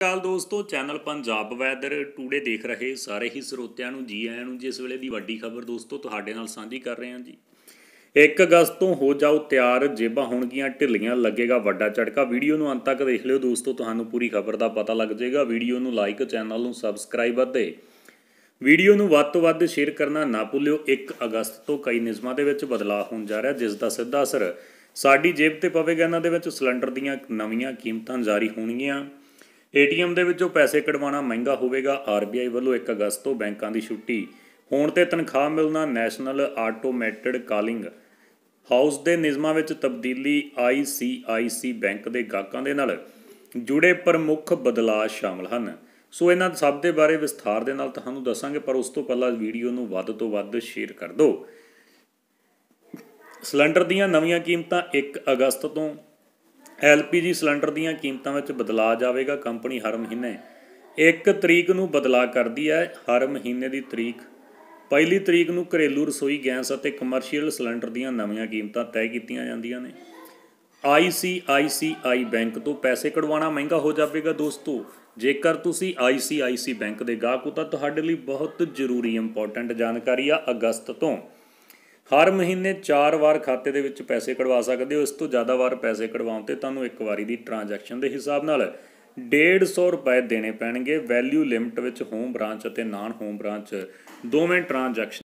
ਕਾਲ ਦੋਸਤੋ, channel Punjab weather today ਦੇਖ ਰਹੇ ਸਾਰੇ ਹੀ ਸਰੋਤਿਆਂ ਨੂੰ ਜੀ ਆਇਆਂ ਨੂੰ, ਜਿਸ ਵੇਲੇ ਦੀ ਵੱਡੀ ਖਬਰ ਦੋਸਤੋ, ਤੁਹਾਡੇ ਨਾਲ ਸਾਂਝੀ ਕਰ ਰਹੇ ਹਾਂ ਜੀ। 1 ਅਗਸਤ ਤੋਂ ਹੋ ਜਾਓ ਤਿਆਰ, ਜੇਬਾਂ ਹੋਣਗੀਆਂ, ਢਿੱਲੀਆਂ ਲੱਗੇਗਾ ਵੱਡਾ ਝਟਕਾ। ਵੀਡੀਓ ਨੂੰ ਅੰਤ ਤੱਕ ਦੇਖ ਲਿਓ ਦੋਸਤੋ, ਤੁਹਾਨੂੰ ਪੂਰੀ ਖਬਰ ਦਾ ਪਤਾ ਲੱਗ ਜਾਏਗਾ। ਵੀਡੀਓ ਨੂੰ ਲਾਈਕ ਚੈਨਲ ਨੂੰ ਸਬਸਕ੍ਰਾਈਬ ਅਤੇ ਵੀਡੀਓ ਨੂੰ ਵੱਧ ਤੋਂ ਵੱਧ ਸ਼ੇਅਰ ਕਰਨਾ ਨਾ ਭੁੱਲਿਓ। 1 ਅਗਸਤ ਤੋਂ ਕਈ ਨਿਯਮਾਂ ਦੇ ਵਿੱਚ ਬਦਲਾਅ ਹੋਣ ਜਾ ਰਿਹਾ, ਜਿਸ ਦਾ ਸਿੱਧਾ ਅਸਰ ਸਾਡੀ ਜੇਬ ਤੇ ਪਵੇਗਾ। ਇਹਨਾਂ ਦੇ ਵਿੱਚ ਸਿਲੰਡਰ ਦੀਆਂ ਨਵੀਆਂ ਕੀਮਤਾਂ ਜਾਰੀ ਹੋਣਗੀਆਂ। ਏਟੀਐਮ ਦੇ ਵਿੱਚੋਂ ਪੈਸੇ ਕਢਵਾਉਣਾ ਮਹਿੰਗਾ ਹੋਵੇਗਾ। ਆਰਬੀਆਈ ਵੱਲੋਂ 1 ਅਗਸਤ ਤੋਂ ਬੈਂਕਾਂ ਦੀ ਛੁੱਟੀ। ਹੋਣ ਤੇ ਤਨਖਾਹ ਮਿਲਣਾ ਨੈਸ਼ਨਲ ਆਟੋਮੈਟਿਡ ਕਾਲਿੰਗ। ਹਾਊਸ ਦੇ ਨਿਯਮਾਂ ਵਿੱਚ ਤਬਦੀਲੀ ਆਈਸੀਆਈਸੀ ਬੈਂਕ ਦੇ ਗਾਹਕਾਂ ਦੇ ਨਾਲ ਜੁੜੇ ਪ੍ਰਮੁੱਖ ਬਦਲਾਅ ਸ਼ਾਮਲ ਹਨ। ਸੋ ਇਹਨਾਂ ਸਭ ਦੇ ਬਾਰੇ ਵਿਸਥਾਰ ਦੇ ਨਾਲ ਤੁਹਾਨੂੰ ਦੱਸਾਂਗੇ, ਪਰ ਉਸ ਤੋਂ ਪਹਿਲਾਂ ਵੀਡੀਓ ਨੂੰ ਵੱਧ ਤੋਂ ਵੱਧ ਸ਼ੇਅਰ ਕਰ ਦਿਓ। ਸਿਲੰਡਰ ਦੀਆਂ ਨਵੀਆਂ ਕੀਮਤਾਂ 1 ਅਗਸਤ ਤੋਂ ਐਲਪੀਜੀ ਸਿਲੰਡਰ ਦੀਆਂ ਕੀਮਤਾਂ ਵਿੱਚ ਬਦਲਾਅ ਜਾਵੇਗਾ, ਕੰਪਨੀ ਹਰ ਮਹੀਨੇ 1 ਤਰੀਕ ਨੂੰ ਬਦਲਾਅ ਕਰਦੀ ਹੈ, ਹਰ ਮਹੀਨੇ ਦੀ ਤਰੀਕ। ਪਹਿਲੀ ਤਰੀਕ ਨੂੰ ਘਰੇਲੂ ਰਸੋਈ, ਗੈਸ ਅਤੇ ਕਮਰਸ਼ੀਅਲ ਸਿਲੰਡਰ ਦੀਆਂ ਨਵੀਆਂ ਕੀਮਤਾਂ ਤੈਅ ਕੀਤੀਆਂ ਜਾਂਦੀਆਂ ਨੇ। ICICI ਬੈਂਕ ਤੋਂ ਪੈਸੇ ਕਢਵਾਉਣਾ ਮਹਿੰਗਾ ਹੋ ਜਾਵੇਗਾ ਦੋਸਤੋ। ਜੇਕਰ ਤੁਸੀਂ ICICI ਬੈਂਕ ਦੇ ਗਾਹਕ ਹੋ ਤਾਂ ਤੁਹਾਡੇ ਲਈ ਬਹੁਤ ਜ਼ਰੂਰੀ ਇੰਪੋਰਟੈਂਟ ਜਾਣਕਾਰੀ ਆ ਅਗਸਤ ਤੋਂ। ਹਰ ਮਹੀਨੇ 4 ਵਾਰ ਖਾਤੇ ਦੇ ਵਿੱਚ ਪੈਸੇ ਕਢਵਾ ਸਕਦੇ ਹੋ, ਇਸ ਤੋਂ ਜ਼ਿਆਦਾ ਵਾਰ ਪੈਸੇ ਕਢਵਾਉਣ ਤੇ ਤੁਹਾਨੂੰ ਇੱਕ ਵਾਰੀ ਦੀ ਟ੍ਰਾਂਜੈਕਸ਼ਨ ਦੇ ਹਿਸਾਬ ਨਾਲ 150 ਰੁਪਏ ਦੇਣੇ ਪੈਣਗੇ। ਵੈਲਿਊ ਲਿਮਟ ਵਿੱਚ ਹੋਮ ਬ੍ਰਾਂਚ ਅਤੇ ਨਾਨ ਹੋਮ ਬ੍ਰਾਂਚ ਦੋਵੇਂ ਟ੍ਰਾਂਜੈਕਸ਼ਨ